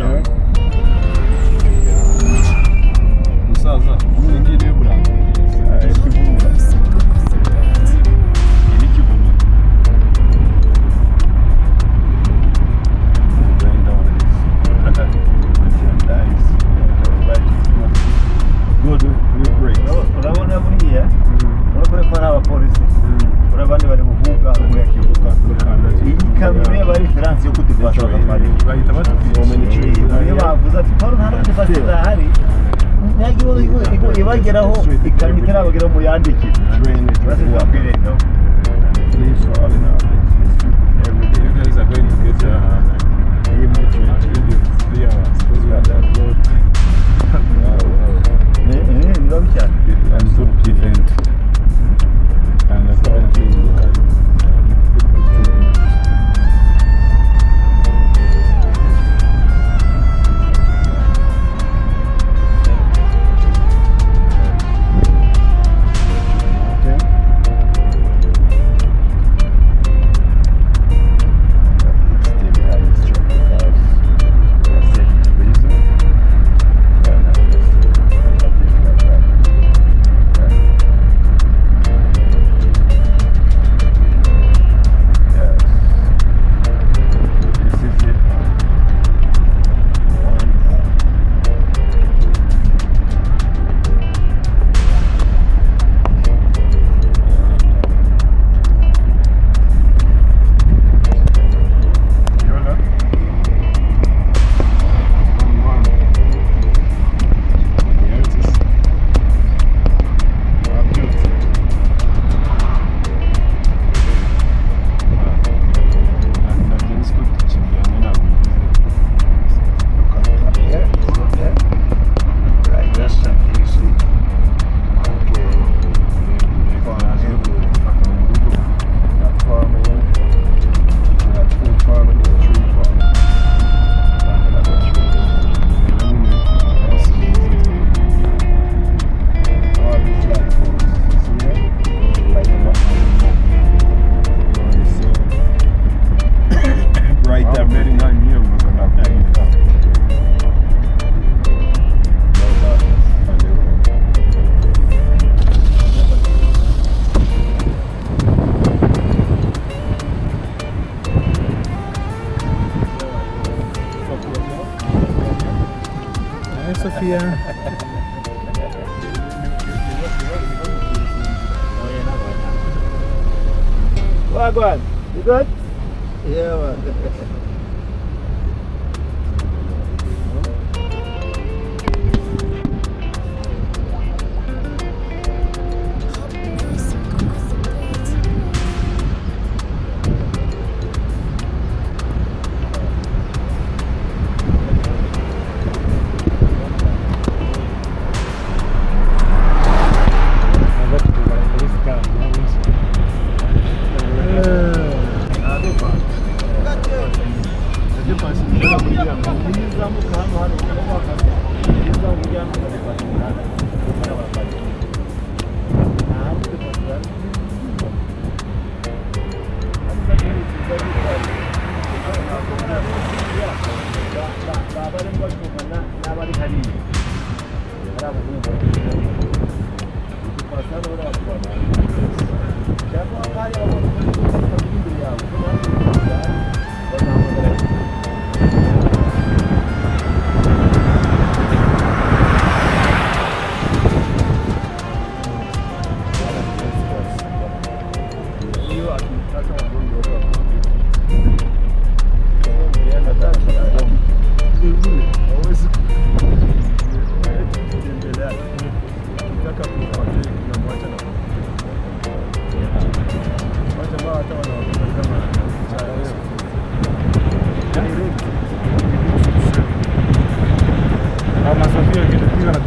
buranga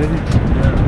didn't. Yeah.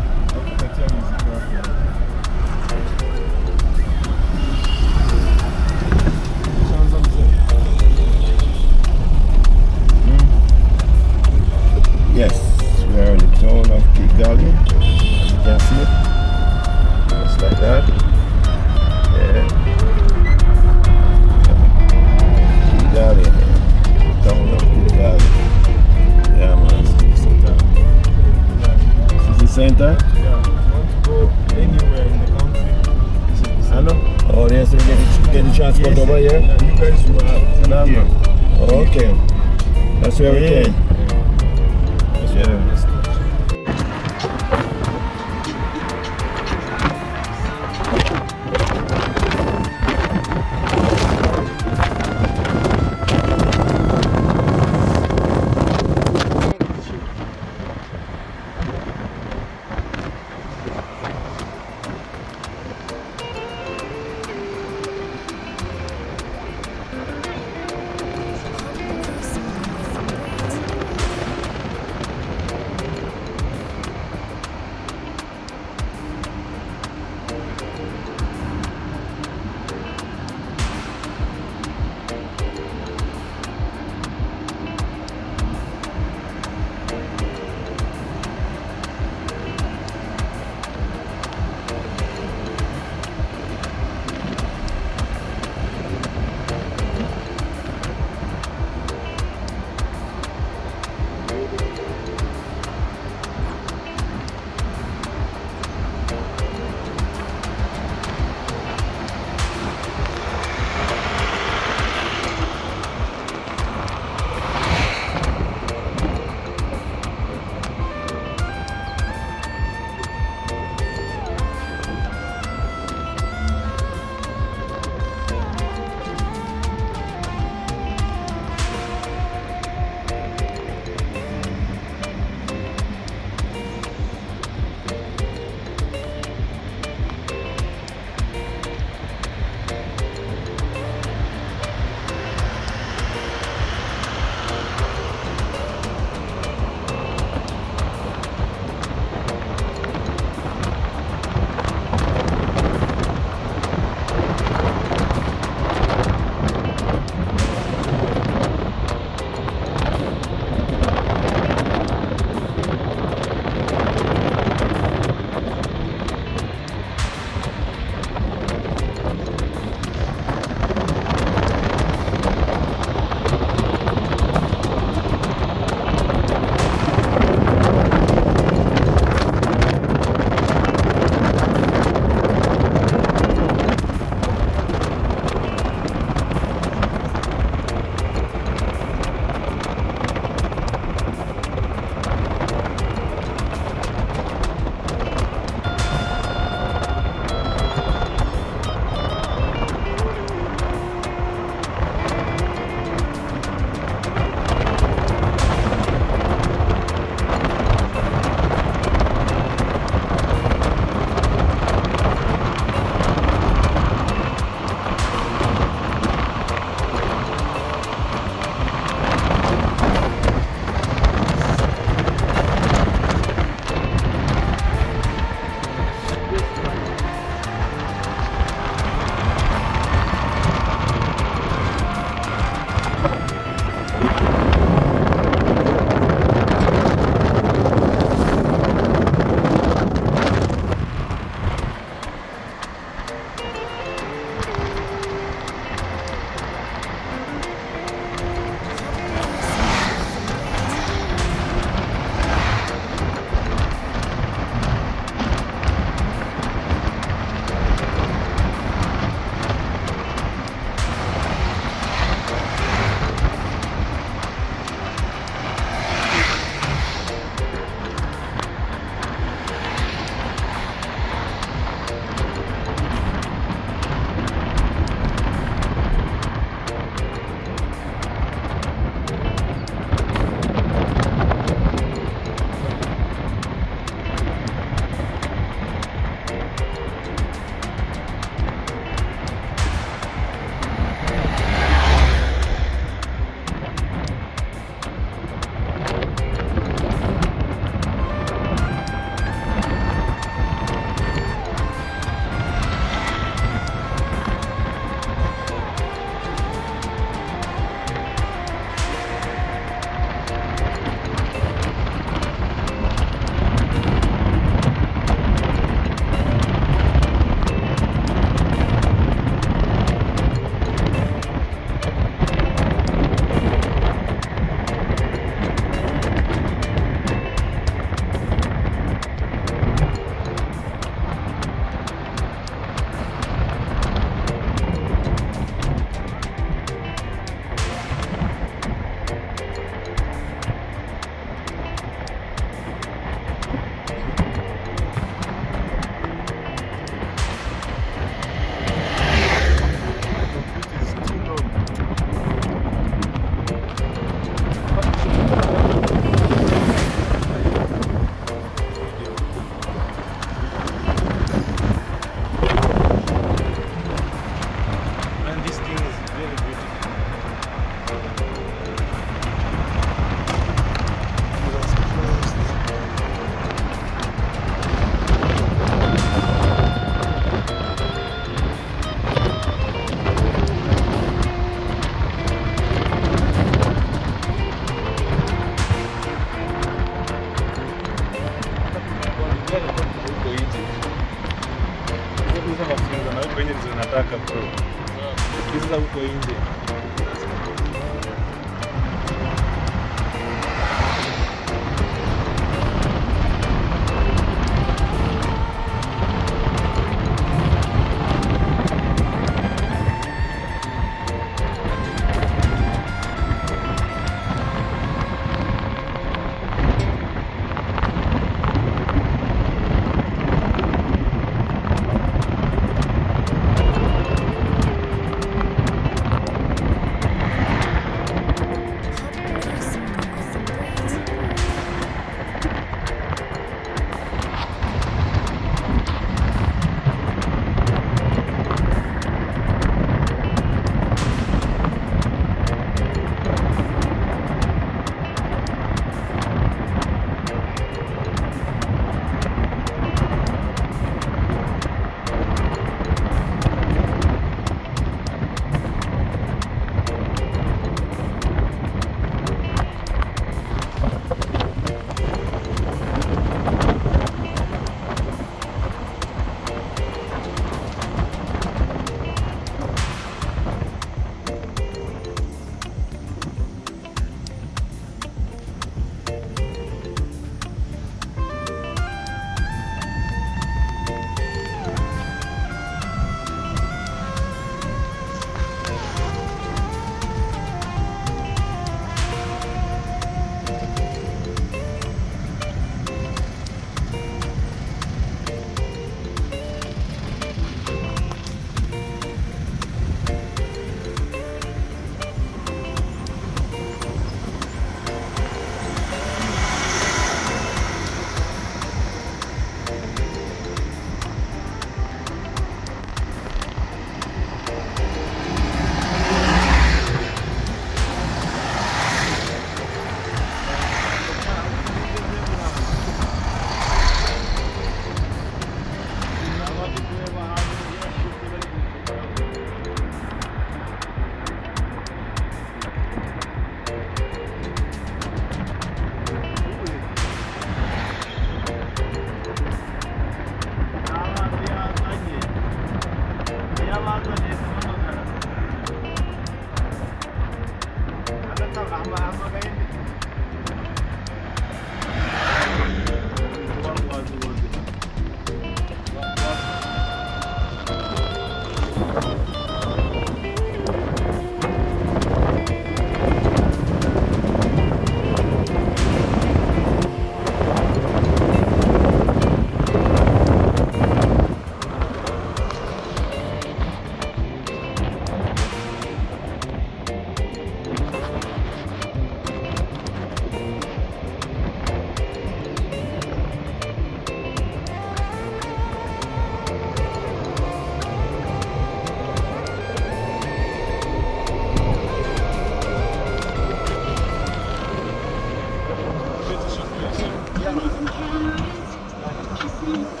the